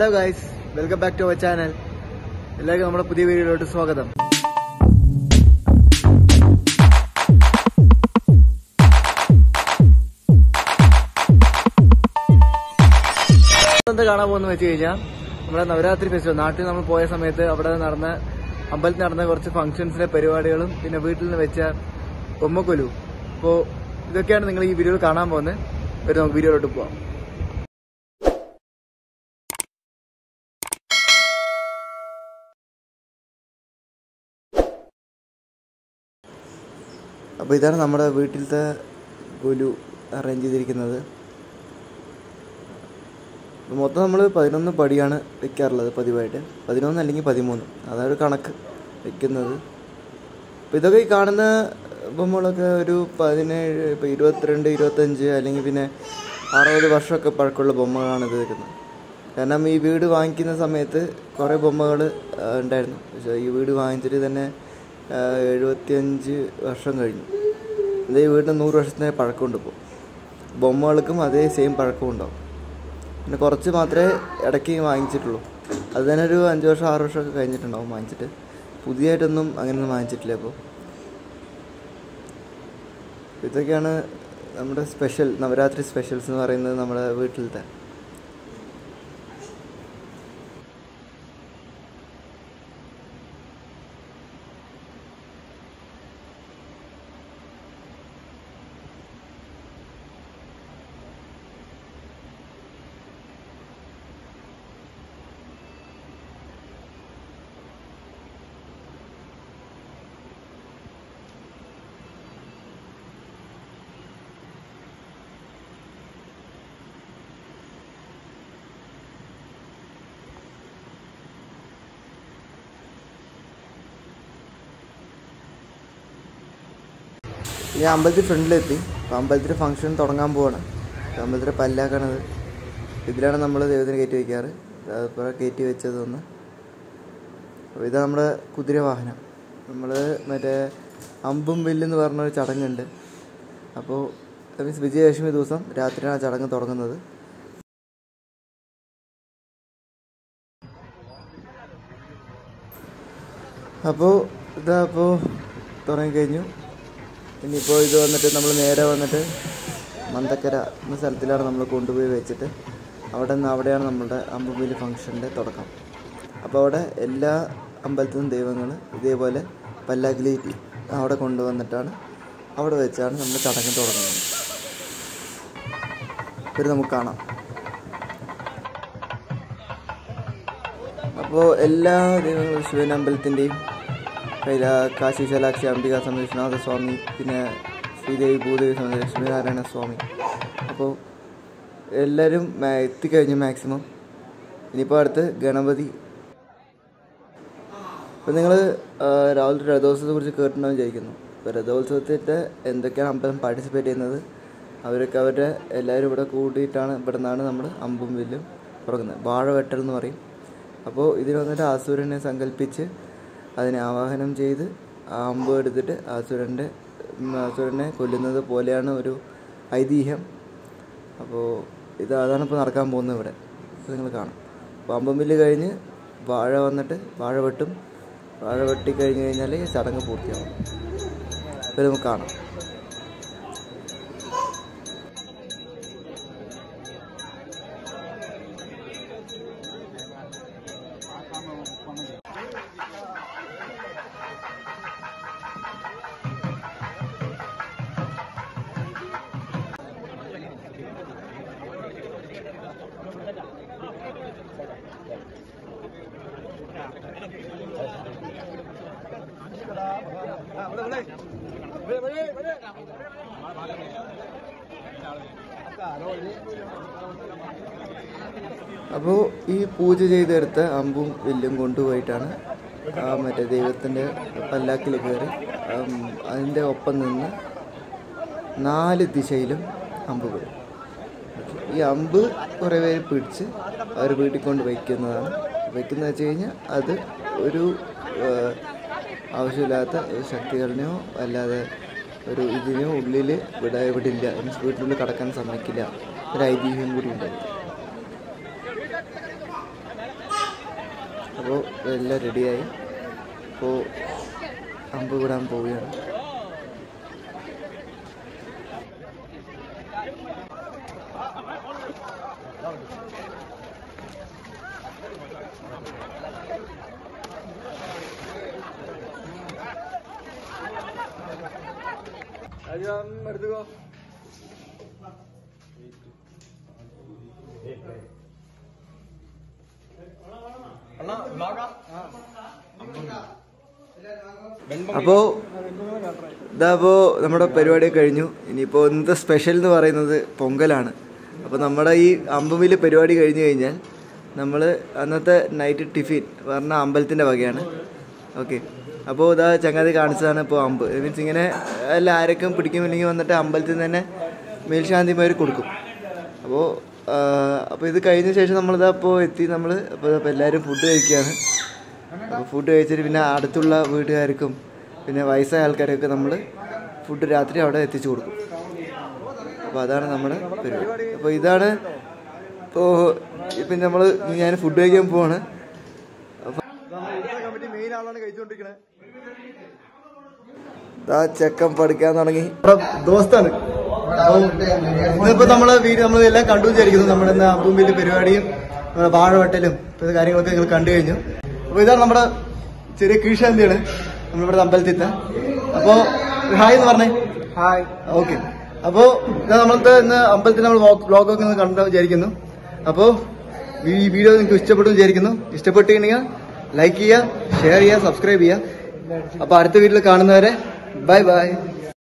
Hello guys welcome back to our channel എല്ലാവർക്കും നമ്മുടെ പുതിയ വീഡിയോയിലോട്ട് സ്വാഗതം. എന്താ കാണാൻ പോകുന്ന വെച്ച് കഴിഞ്ഞാൽ നമ്മുടെ നവരാത്രി ഫെസ്റ്റിവൽ നാട്ടിൽ നമ്മൾ പോയ സമയത്ത് അവിടെ നടന്ന അമ്പലത്തിൽ നടന്ന കുറച്ച് ഫംഗ്ഷൻസിലെ പരിപാടികളും പിന്നെ വീട്ടിൽ നിന്ന് വെച്ച ബൊമ്മക്കൊലു അപ്പോൾ ഇതൊക്കെയാണ് നിങ്ങൾ ഈ വീഡിയോയിൽ കാണാൻ പോകുന്നത്. ഒരു നമുക്ക് വീഡിയോയിലോട്ട് പോവാം. അപ്പോൾ ഇതാണ് നമ്മുടെ വീട്ടിലത്തെ ഗുലു അറേഞ്ച് ചെയ്തിരിക്കുന്നത്. മൊത്തം നമ്മൾ പതിനൊന്ന് പടിയാണ് വെക്കാറുള്ളത് പതിവായിട്ട്. പതിനൊന്ന് അല്ലെങ്കിൽ പതിമൂന്ന്. അതാണ് കണക്ക് വെക്കുന്നത്. അപ്പോൾ ഇതൊക്കെ ഈ കാണുന്ന ബൊമ്മകളൊക്കെ ഒരു പതിനേഴ് ഇപ്പോൾ ഇരുപത്തിരണ്ട് ഇരുപത്തഞ്ച് അല്ലെങ്കിൽ പിന്നെ അറുപത് വർഷമൊക്കെ പഴക്കമുള്ള ബൊമ്മകളാണ് ഇത് വെക്കുന്നത്. കാരണം ഈ വീട് വാങ്ങിക്കുന്ന സമയത്ത് കുറേ ബൊമ്മകൾ ഉണ്ടായിരുന്നു. പക്ഷേ ഈ വീട് വാങ്ങിച്ചിട്ട് തന്നെ എഴുപത്തിയഞ്ച് വർഷം കഴിഞ്ഞു. അതേ വീടിന് നൂറ് വർഷത്തിന് പഴക്കമുണ്ട് ഇപ്പോൾ ബൊമ്മകൾക്കും അതേ സെയിം പഴക്കം ഉണ്ടാവും. പിന്നെ കുറച്ച് മാത്രമേ ഇടയ്ക്ക് വാങ്ങിച്ചിട്ടുള്ളൂ. അത് തന്നെ ഒരു അഞ്ച് വർഷം ആറ് വർഷമൊക്കെ കഴിഞ്ഞിട്ടുണ്ടാവും വാങ്ങിച്ചിട്ട്. പുതിയതായിട്ടൊന്നും അങ്ങനെയൊന്നും വാങ്ങിച്ചിട്ടില്ല ഇപ്പോൾ ഇതൊക്കെയാണ് നമ്മുടെ സ്പെഷ്യൽ നവരാത്രി സ്പെഷ്യൽസ് എന്ന് പറയുന്നത് നമ്മുടെ വീട്ടിലത്തെ. ഈ അമ്പലത്തിൽ ഫ്രണ്ടിലെത്തി. അപ്പോൾ അമ്പലത്തിൽ ഫംഗ്ഷൻ തുടങ്ങാൻ പോവാണ്. അമ്പലത്തിൽ പല്ലാക്കണത്. ഇതിലാണ് നമ്മൾ ദൈവത്തിന് കയറ്റി വയ്ക്കാറ് അതുപോലെ കയറ്റി വെച്ചതൊന്ന് അപ്പോൾ ഇതാണ് നമ്മുടെ കുതിര വാഹനം. നമ്മൾ മറ്റേ അമ്പും വില്ലെന്ന് പറഞ്ഞൊരു ചടങ്ങുണ്ട്. അപ്പോൾ മീൻസ് വിജയദശമി ദിവസം രാത്രിയാണ് ആ ചടങ്ങ് തുടങ്ങുന്നത്. അപ്പോൾ ഇതാ അപ്പോൾ തുടങ്ങിക്കഴിഞ്ഞു. ഇനിയിപ്പോൾ ഇത് വന്നിട്ട് നമ്മൾ നേരെ വന്നിട്ട് മന്തക്കര എന്ന സ്ഥലത്തിലാണ് നമ്മൾ കൊണ്ടുപോയി വെച്ചിട്ട് അവിടെ നിന്ന് അവിടെയാണ് നമ്മളുടെ അമ്പുമേലി ഫംഗ്ഷന്റെ തുടക്കം. അപ്പോൾ അവിടെ എല്ലാ അമ്പലത്തിലും ദൈവങ്ങൾ ഇതേപോലെ പല്ലാക്കിലേറ്റി അവിടെ കൊണ്ടുവന്നിട്ടാണ് അവിടെ വെച്ചാണ് നമ്മൾ ചടങ്ങ് തുടങ്ങുന്നത്. ഇത് നമുക്ക് കാണാം. അപ്പോൾ എല്ലാ ദൈവങ്ങളും ശിവൻ അമ്പലത്തിന്റെയും കാശി ശലാക്ഷി അംബിക സമേത സ്വാമി പിന്നെ ശ്രീദേവി ഭൂദേവി സമേത ലക്ഷ്മീനാരായണ സ്വാമി. അപ്പോൾ എല്ലാവരും എത്തിക്കഴിഞ്ഞു മാക്സിമം. ഇനിയിപ്പോൾ അടുത്ത് ഗണപതി. അപ്പോൾ നിങ്ങൾ രാവിലെ രഥോത്സവത്തെ കുറിച്ച് കേട്ടിട്ടുണ്ടാവും വിചാരിക്കുന്നു അപ്പോൾ രഥോത്സവത്തിന്റെ എന്തൊക്കെയാണ് അമ്പലം പാർട്ടിസിപ്പേറ്റ് ചെയ്യുന്നത്? അവരൊക്കെ അവരുടെ എല്ലാവരും ഇവിടെ കൂടിയിട്ടാണ് ഇവിടെ നിന്നാണ് നമ്മൾ അമ്പും വില്ലും തുടങ്ങുന്നത് വാഴവെട്ടൽ എന്ന് പറയും. അപ്പോൾ ഇതിന് വന്നിട്ട് ആസൂരനെ സങ്കല്പിച്ച് അതിനെ ആവാഹനം ചെയ്ത് ആ അമ്പ് എടുത്തിട്ട് അസുരന്റെ അസുരനെ കൊല്ലുന്നത് പോലെയാണ് ഒരു ഐതിഹ്യം. അപ്പോൾ ഇത് അതാണ് ഇപ്പോൾ നടക്കാൻ പോകുന്നത് ഇവിടെ. നിങ്ങൾ കാണാം. വില്ല് കഴിഞ്ഞ് വാഴ വന്നിട്ട് വാഴ വെട്ടും വാഴ വെട്ടി കഴിഞ്ഞ് കഴിഞ്ഞാൽ ചടങ്ങ് പൂർത്തിയാവും. അപ്പോൾ നമുക്ക് കാണാം. അപ്പോൾ ഈ പൂജ ചെയ്തെടുത്ത അമ്പും വില്ലും കൊണ്ടുപോയിട്ടാണ് മറ്റേ ദൈവത്തിന്റെ പല്ലാക്കിൽ കയറി അതിന്റെ ഒപ്പം നിന്ന് നാല് ദിശയിലും അമ്പ് വിടും ഈ അമ്പ് കുറേ പേര് പിടിച്ച് അവർ വീട്ടിൽ കൊണ്ട് വയ്ക്കുന്നതാണ് വയ്ക്കുന്നത് വെച്ച് കഴിഞ്ഞാൽ അത് ഒരു ആവശ്യമില്ലാത്ത ശക്തികളിനെയോ അല്ലാതെ ഒരു ഇതിനെയോ ഉള്ളിൽ വിടാ വിടില്ല. മീൻസ് കടക്കാൻ സമ്മതിക്കില്ല. ഒരു ഐതിഹ്യം കൂടി ഉണ്ടായിരുന്നു അപ്പോൾ എല്ലാം റെഡിയായി അപ്പോൾ അമ്പ് വിടാൻ പോവുകയാണ്. എടുത്തുക്കോ. അപ്പോ ഇതാപ്പോ നമ്മുടെ പരിപാടി കഴിഞ്ഞു. ഇനിയിപ്പോ ഇന്നത്തെ സ്പെഷ്യൽ എന്ന് പറയുന്നത് പൊങ്കലാണ്. അപ്പോൾ നമ്മുടെ ഈ അമ്പുമിൽ പരിപാടി കഴിഞ്ഞു കഴിഞ്ഞാൽ നമ്മൾ അന്നത്തെ നൈറ്റ് ടിഫിൻ പറഞ്ഞ അമ്പലത്തിന്റെ വകയാണ്. ഓക്കെ അപ്പോൾ ഇതാ ചങ്ങാതി കാണിച്ചതാണ് ഇപ്പോൾ അമ്പ്. മീൻസ് ഇങ്ങനെ എല്ലാ ആരൊക്കെ പിടിക്കുമില്ലെങ്കിൽ വന്നിട്ട് അമ്പലത്തിൽ നിന്ന് തന്നെ മേൽശാന്തിമാർ കൊടുക്കും. അപ്പോൾ അപ്പോൾ ഇത് കഴിഞ്ഞ ശേഷം നമ്മളിതാ ഇപ്പോൾ എത്തി. നമ്മൾ അപ്പോൾ ഇപ്പോൾ എല്ലാവരും ഫുഡ് കഴിക്കുകയാണ്. അപ്പോൾ ഫുഡ് കഴിച്ചിട്ട് പിന്നെ അടുത്തുള്ള വീട്ടുകാർക്കും പിന്നെ വയസ്സായ ആൾക്കാരൊക്കെ നമ്മൾ ഫുഡ് രാത്രി അവിടെ എത്തിച്ചു കൊടുക്കും. അപ്പോൾ അതാണ് നമ്മുടെ പരിപാടി. അപ്പോൾ ഇതാണ് ഇപ്പോൾ ഇപ്പം നമ്മൾ ഞാൻ ഫുഡ് കഴിക്കാൻ പോവാണ്. അപ്പോൾ മെയിൻ ആളാണ് കഴിച്ചുകൊണ്ടിരിക്കുന്നത് ചെക്കൻ പഠിക്കാൻ തുടങ്ങി. ദോസ്താണ്. ഇതിപ്പോ നമ്മളെ വീട് വീഡിയോ നമ്മൾ എല്ലാം കണ്ടു വിചാരിക്കുന്നു. നമ്മുടെ ഇന്ന് അമ്പുമ്പിന്റെ പരിപാടിയും നമ്മുടെ വാഴവട്ടലും ഇത് കാര്യങ്ങളൊക്കെ നിങ്ങൾ കണ്ടു കഴിഞ്ഞു. അപ്പൊ ഇതാണ് നമ്മുടെ ചെറിയ കീഴ്ശാന്തിയാണ് നമ്മളിവിടെ അമ്പലത്തിത്ത. അപ്പോ ഹായ് എന്ന് പറഞ്ഞേ. ഹായ്. ഓക്കെ. അപ്പോ ഇത് നമ്മളത്തെ ഇന്ന് അമ്പലത്തിൽ നമ്മൾ വ്ലോഗൊക്കെ ഒന്ന് കണ്ടു വിചാരിക്കുന്നു. അപ്പോ ഈ വീഡിയോ നിങ്ങൾക്ക് ഇഷ്ടപ്പെട്ടു വിചാരിക്കുന്നു. ഇഷ്ടപ്പെട്ടു കഴിഞ്ഞാൽ ലൈക്ക് ചെയ്യുക ഷെയർ ചെയ്യുക സബ്സ്ക്രൈബ് ചെയ്യുക. അപ്പൊ അടുത്ത വീട്ടിൽ കാണുന്നവരെ Bye bye.